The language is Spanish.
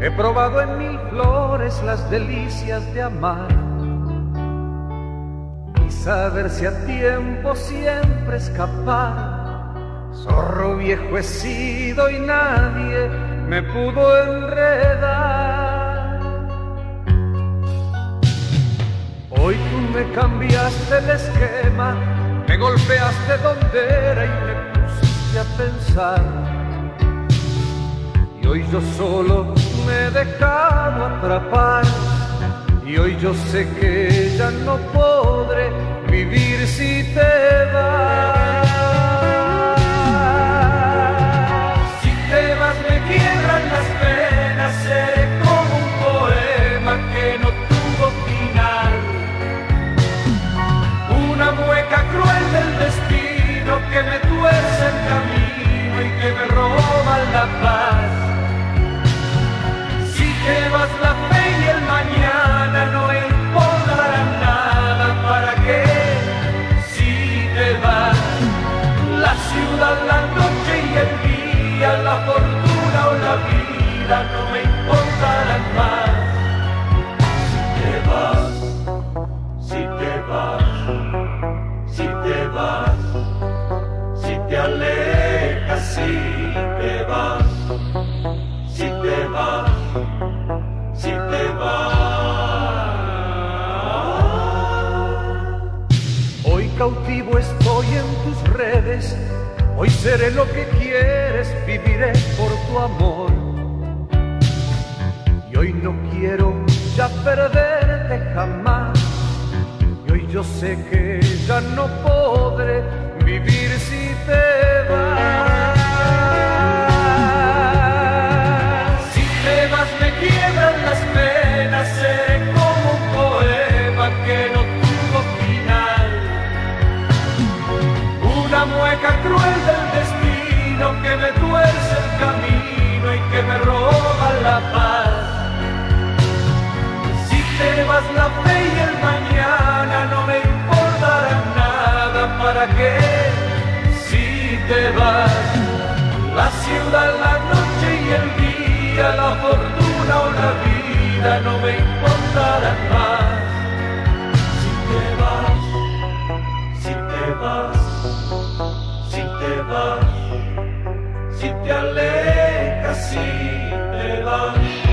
He probado en mil flores las delicias de amar y saber si a tiempo siempre escapar. Zorro viejo he sido y nadie me pudo enredar. Hoy tú me cambiaste el esquema, me golpeaste donde era y me pusiste a pensar. Hoy yo solo me he dejado atrapar. Y hoy yo sé que ya no podré vivir si te vas. Si te vas me quiebran las penas, la noche y el día, la fortuna o la vida no me importarán más. Si te vas, si te vas, si te vas, si te alejas, si te vas, si te vas, si te vas. Hoy cautivo estoy en tus redes, hoy seré lo que quieres, viviré por tu amor. Y hoy no quiero ya perderte jamás. Y hoy yo sé que ya no podré vivir si te vas. para si te vas. La ciudad, la noche y el día, la fortuna o la vida no me importarán más. Si te vas, si te vas, si te vas, si te alejas, si te vas.